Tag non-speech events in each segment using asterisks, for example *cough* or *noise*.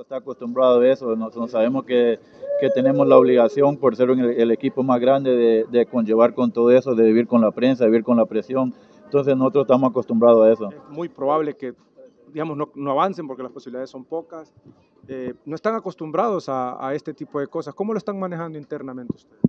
está acostumbrado a eso, nosotros sabemos que, que tenemos la obligación por ser el, el equipo más grande de, de, conllevar con todo eso, de vivir con la prensa, de vivir con la presión, entonces nosotros estamos acostumbrados a eso. Es muy probable que digamos, no, no avancen porque las posibilidades son pocas, eh, no están acostumbrados a, a, este tipo de cosas, ¿cómo lo están manejando internamente ustedes?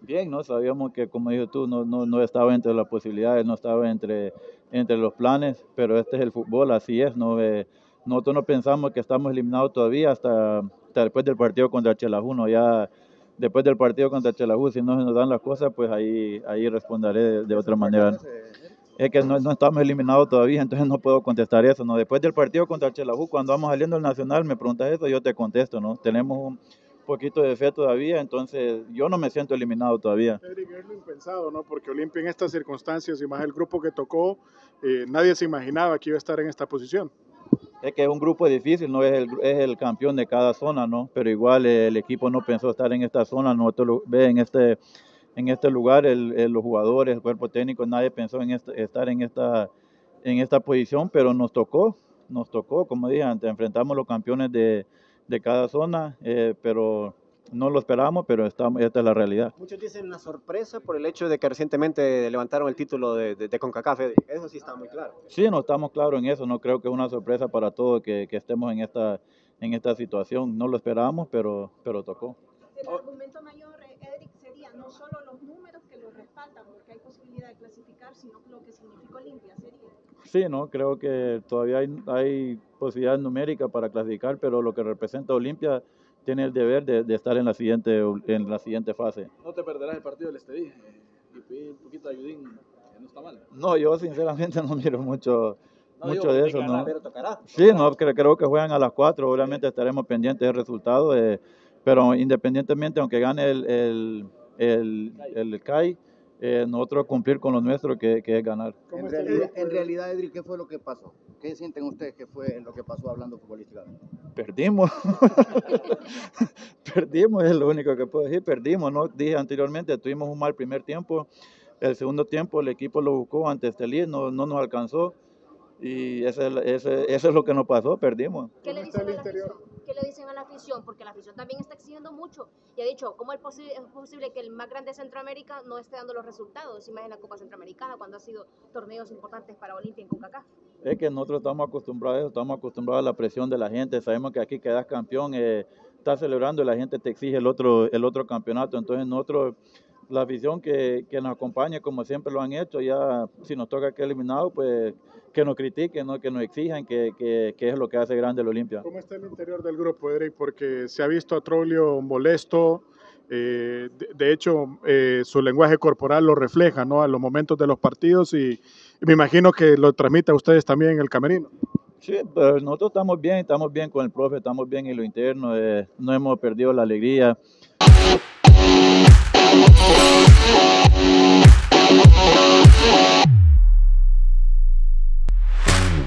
Bien, ¿no? sabíamos que como dijo tú, no, no, no estaba entre las posibilidades, no estaba entre, entre los planes, pero este es el fútbol, así es, ¿no? Eh, nosotros no pensamos que estamos eliminados todavía hasta, después del partido contra Chelajuno. Ya después del partido contra Chelajú, si no se nos dan las cosas, pues ahí, ahí responderé de, otra manera. Es que no, estamos eliminados todavía, entonces no puedo contestar eso. ¿no? Después del partido contra Chelajú, cuando vamos saliendo al Nacional, me preguntas eso, yo te contesto. ¿no? Tenemos un poquito de fe todavía, entonces yo no me siento eliminado todavía. Es lo impensado, ¿no? Porque Olimpia en estas circunstancias y más el grupo que tocó, eh, nadie se imaginaba que iba a estar en esta posición es que es un grupo difícil, no es el, es el campeón de cada zona, ¿no? Pero igual eh, el equipo no pensó estar en esta zona, nosotros ve en este, en este lugar, el, los jugadores, el cuerpo técnico, nadie pensó en estar en esta, en esta posición, pero nos tocó, nos tocó, como dije antes, enfrentamos los campeones de, de cada zona, eh, pero no lo esperábamos, pero estamos, esta es la realidad. Muchos dicen una sorpresa por el hecho de que recientemente levantaron el título de, de, de CONCACAF. Eso sí está muy claro. Sí, no estamos claros en eso. No creo que es una sorpresa para todos que, que, estemos en esta, en esta situación. No lo esperábamos, pero, pero tocó. El argumento mayor, Edric, sería no solo los números que lo respaldan, porque hay posibilidad de clasificar, sino lo que significa Olimpia. ¿sería? Sí, no, creo que todavía hay, hay posibilidad numérica para clasificar, pero lo que representa Olimpia tiene el deber de, de, estar en la siguiente en la siguiente fase. No te perderás el partido del Estedí eh, y pedir un poquito de ayudín, no está mal. No, yo sinceramente *laughs* no miro mucho no, mucho digo, de eso, tocará, ¿no? Pero tocará. Sí, no, creo, creo que juegan a las 4, obviamente estaremos pendientes del resultado, eh, pero independientemente, aunque gane el, el, el, el, el CAI, eh, nosotros cumplir con lo nuestro que, que es ganar. En realidad, en realidad, ¿qué fue lo que pasó? ¿Qué sienten ustedes que fue lo que pasó hablando futbolísticamente? Perdimos. *laughs* perdimos, es lo único que puedo decir. Perdimos, ¿no? Dije anteriormente, tuvimos un mal primer tiempo. El segundo tiempo el equipo lo buscó ante Estelí, no, no nos alcanzó. Y ese, ese, eso es lo que nos pasó, perdimos. ¿Qué le, a la afición? ¿Qué le dicen a la afición? Porque la afición también está exigiendo mucho y ha dicho, ¿cómo es posible, es posible que el más grande de Centroamérica no esté dando los resultados? Y más en la Copa Centroamericana, cuando ha sido torneos importantes para Olimpia en CONCACAF. Es que nosotros estamos acostumbrados a eso, estamos acostumbrados a la presión de la gente, sabemos que aquí quedas campeón, eh, estás celebrando y la gente te exige el otro, el otro campeonato, entonces nosotros la afición que, que, nos acompañe como siempre lo han hecho, ya si nos toca que eliminado, pues que nos critiquen, ¿no? que nos exijan, que, que, que, es lo que hace grande el Olimpia. ¿Cómo está el interior del grupo, Eric? Porque se ha visto a Troglio molesto, eh, de, de, hecho eh, su lenguaje corporal lo refleja ¿no? a los momentos de los partidos y, y me imagino que lo transmite a ustedes también en el camerino. Sí, pero nosotros estamos bien, estamos bien con el profe, estamos bien en lo interno, eh, no hemos perdido la alegría.